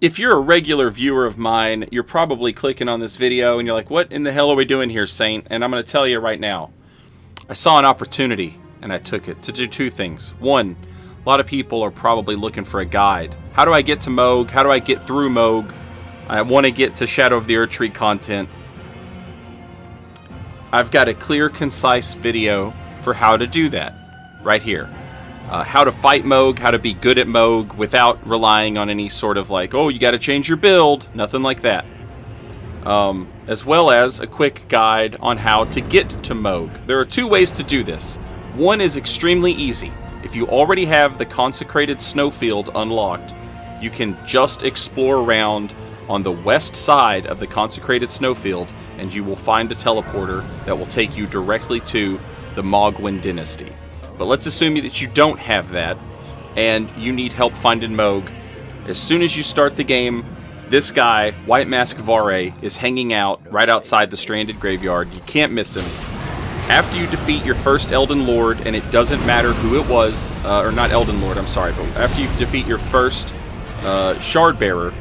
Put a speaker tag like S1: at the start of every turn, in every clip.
S1: if you're a regular viewer of mine, you're probably clicking on this video and you're like, what in the hell are we doing here, Saint? And I'm going to tell you right now. I saw an opportunity and I took it to do two things. One, a lot of people are probably looking for a guide. How do I get to Mohg? How do I get through Mohg? I want to get to Shadow of the Erdtree content. I've got a clear, concise video for how to do that right here uh, how to fight Mohg, how to be good at Mohg without relying on any sort of like, oh, you got to change your build, nothing like that. Um, as well as a quick guide on how to get to Mohg. There are two ways to do this. One is extremely easy. If you already have the consecrated snowfield unlocked, you can just explore around on the west side of the consecrated snowfield and you will find a teleporter that will take you directly to the Mohgwyn dynasty. But let's assume that you don't have that and you need help finding Mohg. As soon as you start the game, this guy, White Mask Vare, is hanging out right outside the Stranded Graveyard. You can't miss him. After you defeat your first Elden Lord, and it doesn't matter who it was, uh, or not Elden Lord, I'm sorry, but after you defeat your first uh, Shard Bearer,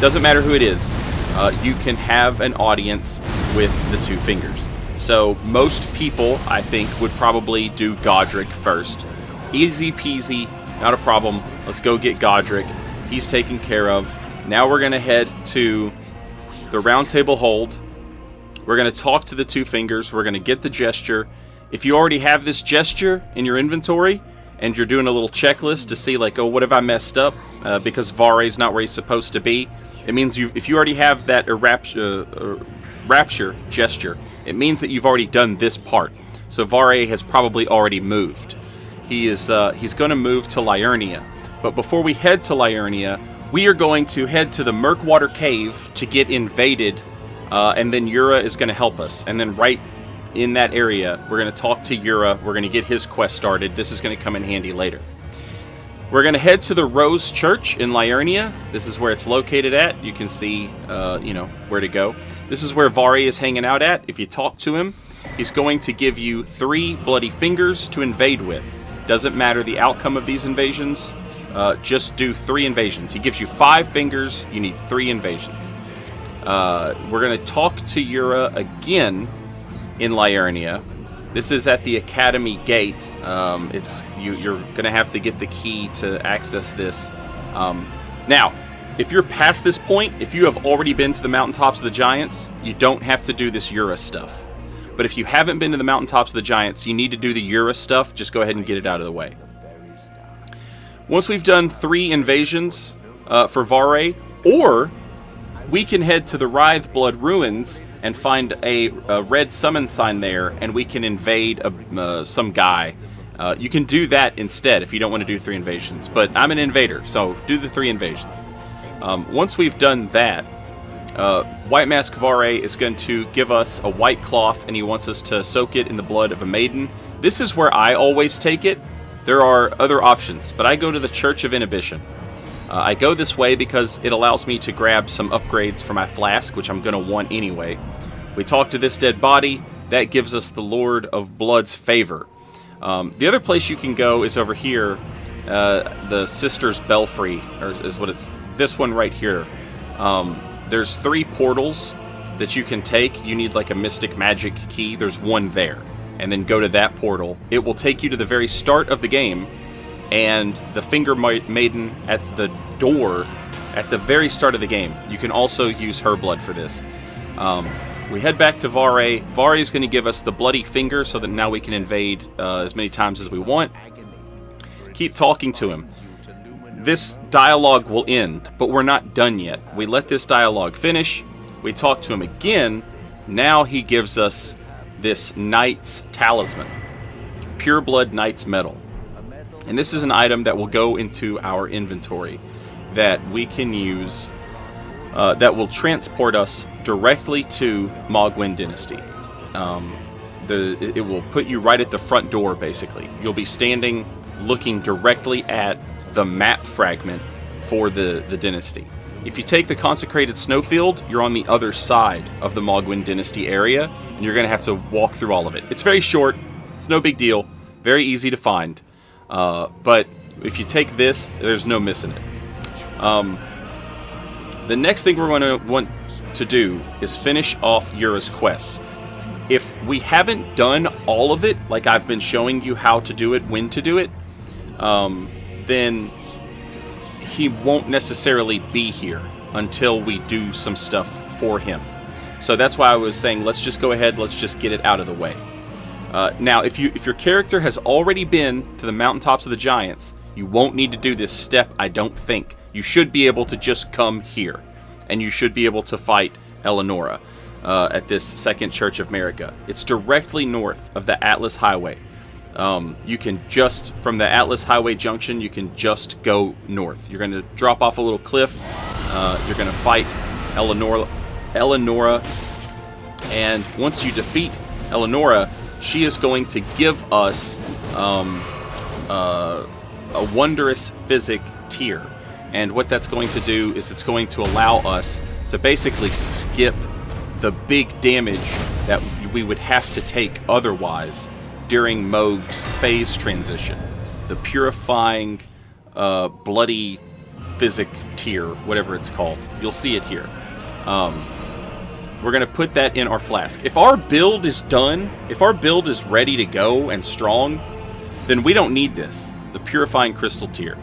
S1: doesn't matter who it is, uh, you can have an audience with the two fingers. So most people, I think, would probably do Godric first. Easy peasy, not a problem. Let's go get Godric. He's taken care of. Now we're going to head to the round table hold. We're going to talk to the two fingers. We're going to get the gesture. If you already have this gesture in your inventory and you're doing a little checklist to see like, oh, what have I messed up? Uh, because is not where he's supposed to be. It means you, if you already have that erapture, uh, rapture gesture, it means that you've already done this part. So Vare has probably already moved. He is uh, he's going to move to Liurnia. But before we head to Liurnia, we are going to head to the Murkwater Cave to get invaded, uh, and then Yura is going to help us. And then right in that area, we're going to talk to Yura. We're going to get his quest started. This is going to come in handy later. We're going to head to the Rose Church in Liurnia. This is where it's located at. You can see, uh, you know, where to go. This is where Vare is hanging out at. If you talk to him, he's going to give you three bloody fingers to invade with. Doesn't matter the outcome of these invasions. Uh, just do three invasions. He gives you five fingers. You need three invasions. Uh, we're going to talk to Yura again in Liurnia. This is at the Academy Gate. Um, it's you, are going to have to get the key to access this. Um, now, if you're past this point, if you have already been to the mountaintops of the Giants, you don't have to do this Yura stuff. But if you haven't been to the mountaintops of the Giants, you need to do the Yura stuff. Just go ahead and get it out of the way. Once we've done three invasions uh, for Vare, or we can head to the Writhe-Blood Ruins and find a, a, red summon sign there, and we can invade a, uh, some guy. Uh, you can do that instead if you don't want to do three invasions. But I'm an invader, so do the three invasions. Um, once we've done that, uh, White Mask Vare is going to give us a white cloth, and he wants us to soak it in the blood of a maiden. This is where I always take it. There are other options, but I go to the Church of Inhibition. Uh, I go this way because it allows me to grab some upgrades for my flask, which I'm going to want anyway. We talk to this dead body. That gives us the Lord of Blood's favor. Um, the other place you can go is over here, uh, the Sisters Belfry, or is what it's this one right here. Um, there's three portals that you can take. You need like a Mystic Magic key. There's one there. And then go to that portal. It will take you to the very start of the game and the Finger Maiden at the door at the very start of the game. You can also use her blood for this. Um, we head back to Vare. Vare is going to give us the Bloody Finger so that now we can invade uh, as many times as we want. Keep talking to him. This dialogue will end, but we're not done yet. We let this dialogue finish. We talk to him again. Now he gives us this Knight's Talisman. Pure Blood Knight's Medal. And this is an item that will go into our inventory that we can use uh, that will transport us directly to Mohgwyn Dynasty. Um, the, it will put you right at the front door, basically. You'll be standing looking directly at the map fragment for the, the dynasty. If you take the consecrated snowfield, you're on the other side of the Mohgwyn Dynasty area, and you're going to have to walk through all of it. It's very short, it's no big deal, very easy to find. Uh, but if you take this, there's no missing it. Um,
S2: the next thing we're going to want to do is finish off Yura's quest. If we haven't done all of it, like I've been showing you how to do it, when to do it, um, then he won't necessarily be here until we do some stuff for him. So that's why I was saying let's just go ahead, let's just get it out of the way. Uh, now, if you if your character has already been to the mountaintops of the giants, you won't need to do this step. I don't think you should be able to just come here, and you should be able to fight Eleonora uh, at this Second Church of Marika. It's directly north of the Altus Highway. Um, you can just from the Altus Highway junction, you can just go north. You're going to drop off a little cliff. Uh, you're going to fight Eleonora, Eleonora, and once you defeat Eleonora, she is going to give us um, uh, a wondrous physic tear. And what that's going to do is it's going to allow us to basically skip the big damage that we would have to take otherwise during Mohg's phase transition. The purifying, uh, bloody physic tear, whatever it's called. You'll see it here. Um, we're going to put that in our flask. If our build is done, if our build is ready to go and strong, then we don't need this, the Purifying Crystal Tear.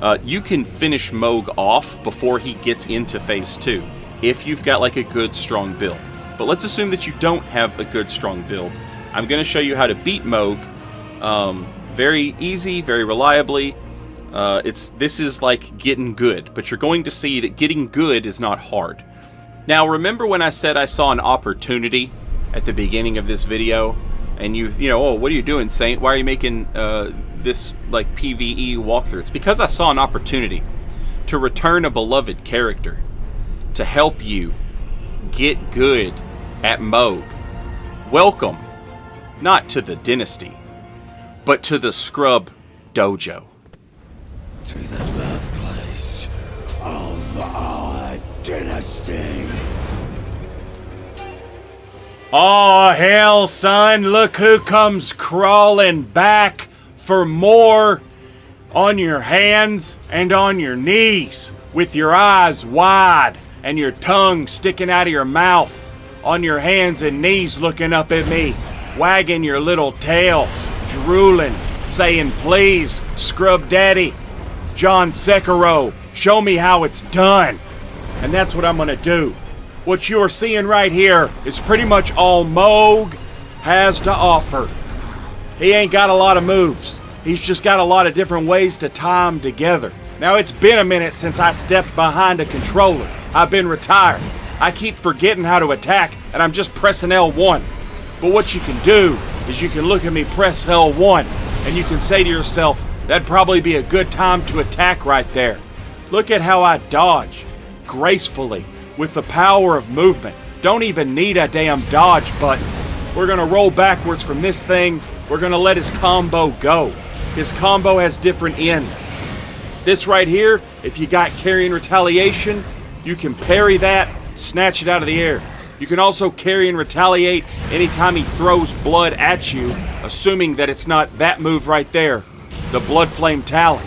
S2: Uh, you can finish Mohg off before he gets into Phase 2, if you've got like a good, strong build. But let's assume that you don't have a good, strong build. I'm going to show you how to beat Mohg um, very easy, very reliably. Uh, it's This is like getting good, but you're going to see that getting good is not hard. Now, remember when I said I saw an opportunity at the beginning of this video? And you, you know, oh, what are you doing, Saint? Why are you making uh, this, like, PvE walkthrough? It's because I saw an opportunity to return a beloved character to help you get good at Mohg. Welcome, not to the dynasty, but to the Scrub Dojo.
S1: Oh, hell, son, look who comes crawling back for more on your hands and on your knees with your eyes wide and your tongue sticking out of your mouth on your hands and knees looking up at me, wagging your little tail, drooling, saying, Please, Scrub Daddy, John Sekiro, show me how it's done. And that's what I'm gonna do. What you're seeing right here is pretty much all Mohg has to offer. He ain't got a lot of moves. He's just got a lot of different ways to tie them together. Now, it's been a minute since I stepped behind a controller. I've been retired. I keep forgetting how to attack, and I'm just pressing L1. But what you can do is you can look at me press L1, and you can say to yourself, that'd probably be a good time to attack right there. Look at how I dodge, gracefully, with the power of movement. Don't even need a damn dodge button. We're gonna roll backwards from this thing. We're gonna let his combo go. His combo has different ends. This right here, if you got Carian Retaliation, you can parry that, snatch it out of the air. You can also Carian retaliate anytime he throws blood at you, assuming that it's not that move right there, the Blood Flame Talon.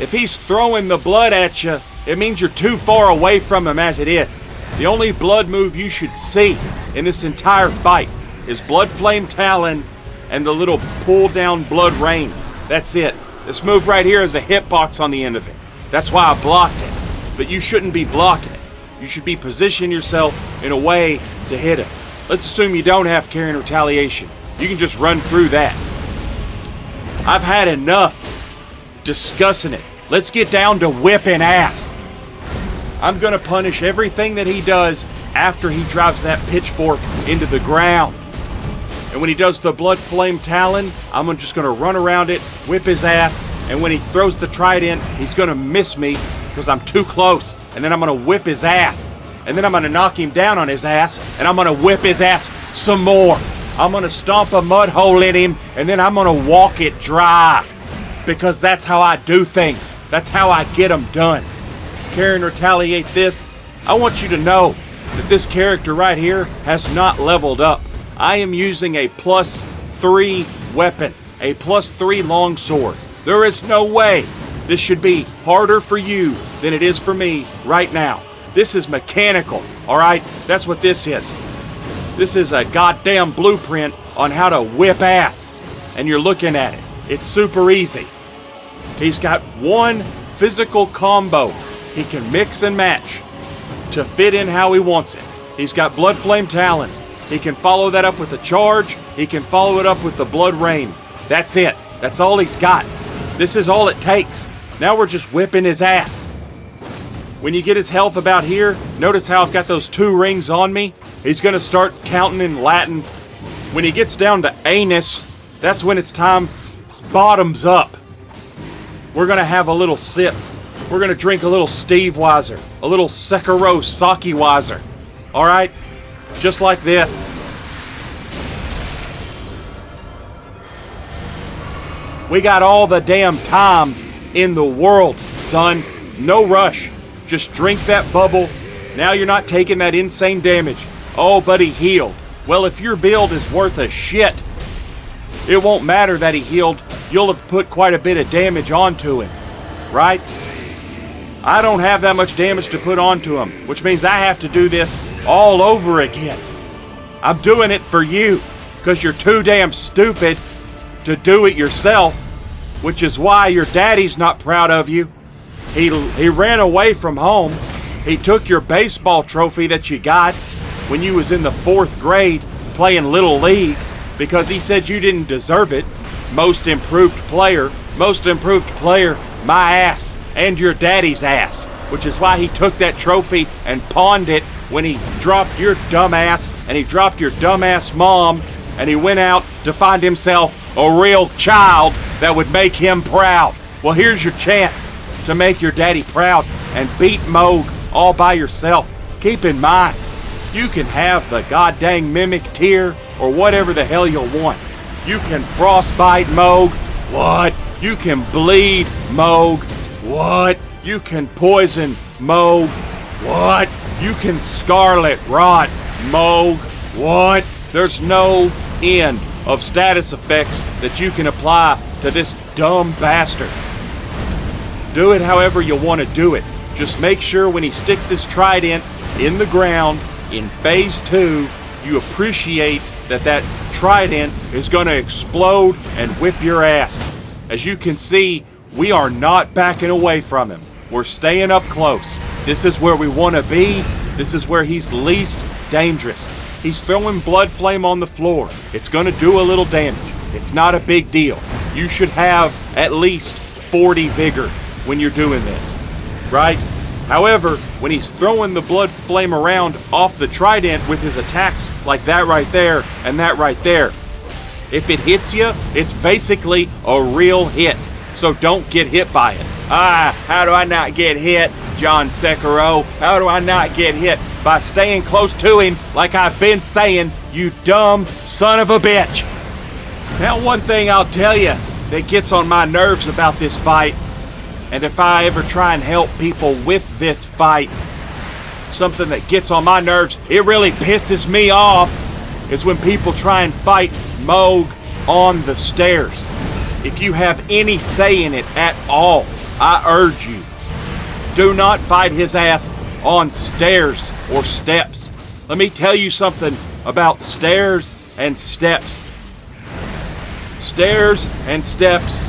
S1: If he's throwing the blood at you, it means you're too far away from him as it is. The only blood move you should see in this entire fight is Blood Flame Talon and the little pull down Blood Rain. That's it. This move right here is a hitbox on the end of it. That's why I blocked it. But you shouldn't be blocking it. You should be positioning yourself in a way to hit it. Let's assume you don't have Carian Retaliation. You can just run through that. I've had enough discussing it. Let's get down to whipping ass. I'm gonna punish everything that he does after he drives that pitchfork into the ground. And when he does the blood flame talon, I'm just gonna run around it, whip his ass, and when he throws the trident, he's gonna miss me because I'm too close. And then I'm gonna whip his ass. And then I'm gonna knock him down on his ass, and I'm gonna whip his ass some more. I'm gonna stomp a mud hole in him, and then I'm gonna walk it dry. Because that's how I do things. That's how I get them done. Carian retaliate this. I want you to know that this character right here has not leveled up. I am using a plus three weapon, a plus three longsword. There is no way this should be harder for you than it is for me right now. This is mechanical, all right? That's what this is. This is a goddamn blueprint on how to whip ass. And you're looking at it. It's super easy. He's got one physical combo he can mix and match to fit in how he wants it. He's got Blood Flame Talon. He can follow that up with a charge. He can follow it up with the Blood Rain. That's it. That's all he's got. This is all it takes. Now we're just whipping his ass. When you get his health about here, notice how I've got those two rings on me? He's going to start counting in Latin. When he gets down to anus, that's when it's time bottoms up. We're going to have a little sip. We're to drink a little Steve Weiser, a little Sekiro Saki Weiser. All right? Just like this. We got all the damn time in the world, son. No rush. Just drink that bubble. Now you're not taking that insane damage. Oh, but he healed. Well, if your build is worth a shit, it won't matter that he healed. You'll have put quite a bit of damage onto him, right? I don't have that much damage to put onto him, which means I have to do this all over again. I'm doing it for you, because you're too damn stupid to do it yourself, which is why your daddy's not proud of you. He, he ran away from home. He took your baseball trophy that you got when you was in the fourth grade playing Little League because he said you didn't deserve it. Most improved player, most improved player, my ass, and your daddy's ass, which is why he took that trophy and pawned it when he dropped your dumb ass and he dropped your dumbass mom and he went out to find himself a real child that would make him proud. Well, here's your chance to make your daddy proud and beat Mohg all by yourself. Keep in mind, you can have the goddamn mimic tear or whatever the hell you want. You can frostbite Mohg. What? You can bleed Mohg. What? You can poison Mohg. What? You can scarlet rot Mohg. What? There's no end of status effects that you can apply to this dumb bastard. Do it however you want to do it. Just make sure when he sticks his trident in the ground in phase two, you appreciate that that trident is going to explode and whip your ass. As you can see, we are not backing away from him. We're staying up close. This is where we want to be. This is where he's least dangerous. He's throwing blood flame on the floor. It's going to do a little damage. It's not a big deal. You should have at least 40 vigor when you're doing this, right? However, when he's throwing the blood flame around off the trident with his attacks like that right there and that right there, if it hits you, it's basically a real hit. So don't get hit by it. Ah, how do I not get hit, John Sekiro? How do I not get hit? By staying close to him like I've been saying, you dumb son of a bitch. Now, one thing I'll tell you that gets on my nerves about this fight and if I ever try and help people with this fight, something that gets on my nerves, it really pisses me off, is when people try and fight Mohg on the stairs. If you have any say in it at all, I urge you, do not fight his ass on stairs or steps. Let me tell you something about stairs and steps. Stairs and steps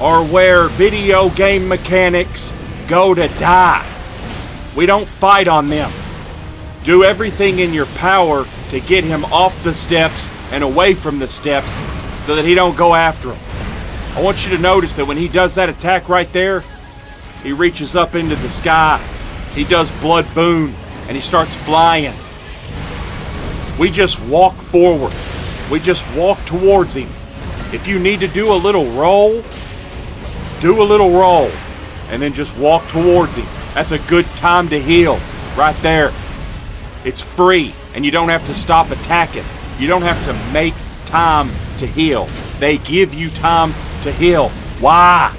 S1: are where video game mechanics go to die. We don't fight on them. Do everything in your power to get him off the steps and away from the steps so that he don't go after him. I want you to notice that when he does that attack right there, he reaches up into the sky. He does blood boon and he starts flying. We just walk forward. We just walk towards him. If you need to do a little roll, do a little roll, and then just walk towards him. That's a good time to heal, right there. It's free, and you don't have to stop attacking. You don't have to make time to heal. They give you time to heal. Why?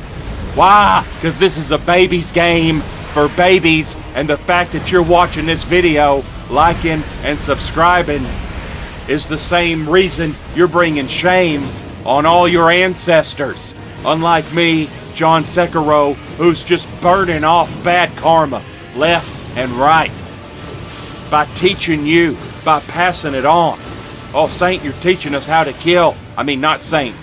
S1: Why? Because this is a baby's game for babies, and the fact that you're watching this video, liking, and subscribing is the same reason you're bringing shame on all your ancestors. Unlike me, John Sekiro, who's just burning off bad karma left and right. By teaching you, by passing it on. Oh, Saint, you're teaching us how to kill. I mean, not Saint.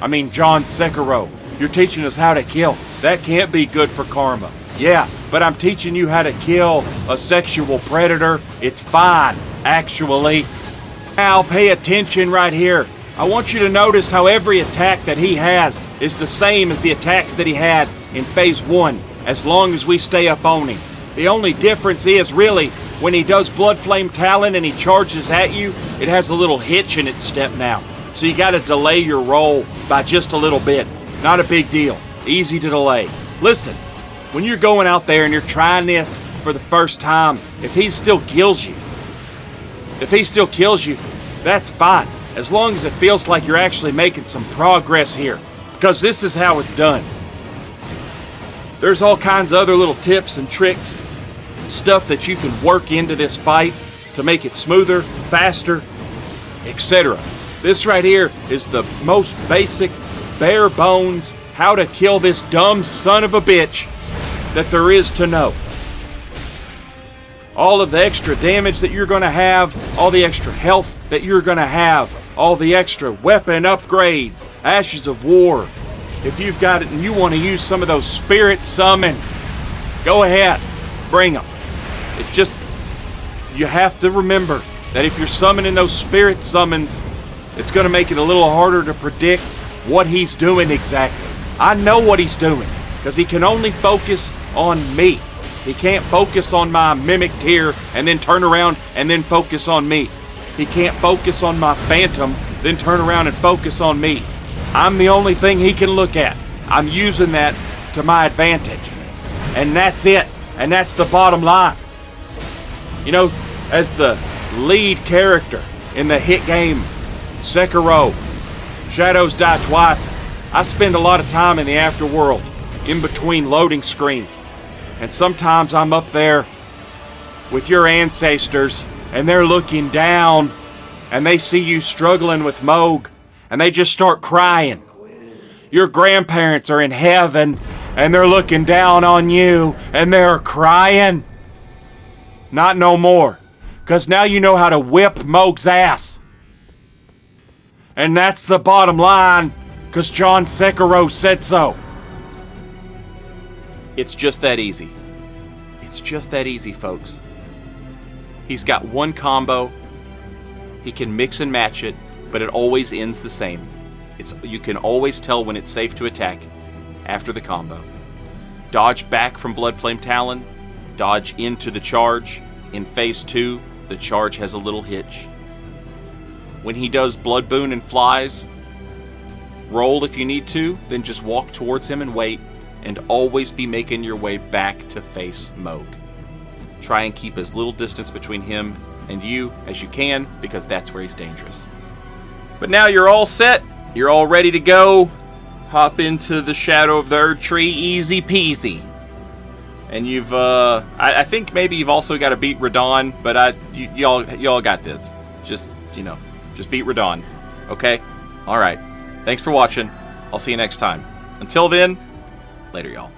S1: I mean, John Sekiro. You're teaching us how to kill. That can't be good for karma. Yeah, but I'm teaching you how to kill a sexual predator. It's fine, actually. Now, pay attention right here. I want you to notice how every attack that he has is the same as the attacks that he had in Phase 1, as long as we stay up on him. The only difference is, really, when he does Blood Flame Talon and he charges at you, it has a little hitch in its step now. So you gotta delay your roll by just a little bit. Not a big deal. Easy to delay. Listen, when you're going out there and you're trying this for the first time, if he still kills you, if he still kills you, that's fine. As long as it feels like you're actually making some progress here. Because this is how it's done. There's all kinds of other little tips and tricks, stuff that you can work into this fight to make it smoother, faster, etc. This right here is the most basic, bare bones, how to kill this dumb son of a bitch that there is to know. All of the extra damage that you're going to have, all the extra health that you're going to have, all the extra weapon upgrades, Ashes of War. If you've got it and you want to use some of those spirit summons, go ahead, bring them. It's just, you have to remember that if you're summoning those spirit summons, it's going to make it a little harder to predict what he's doing exactly. I know what he's doing because he can only focus on me. He can't focus on my mimic tear and then turn around and then focus on me. He can't focus on my phantom, then turn around and focus on me. I'm the only thing he can look at. I'm using that to my advantage. And that's it. And that's the bottom line. You know, as the lead character in the hit game Sekiro, Shadows Die Twice, I spend a lot of time in the afterworld, in between loading screens. And sometimes I'm up there with your ancestors and they're looking down and they see you struggling with Mohg and they just start crying. Your grandparents are in heaven and they're looking down on you and they're crying. Not no more. Because now you know how to whip Mohg's ass. And that's the bottom line, because John Sekiro said so.
S2: It's just that easy. It's just that easy, folks. He's got one combo. He can mix and match it, but it always ends the same. It's you can always tell when it's safe to attack after the combo. Dodge back from Blood Flame Talon, dodge into the charge. In phase 2, the charge has a little hitch. When he does Blood Boon and flies, roll if you need to, then just walk towards him and wait, and always be making your way back to face Mohg. Try and keep as little distance between him and you as you can, because that's where he's dangerous. But now you're all set, you're all ready to go. Hop into the shadow of the Erd Tree, easy peasy. And you've, uh, I, I think maybe you've also got to beat Radahn, but I, y'all, y'all got this. Just, you know, just beat Radahn. Okay? Alright. Thanks for watching. I'll see you next time. Until then, later, y'all.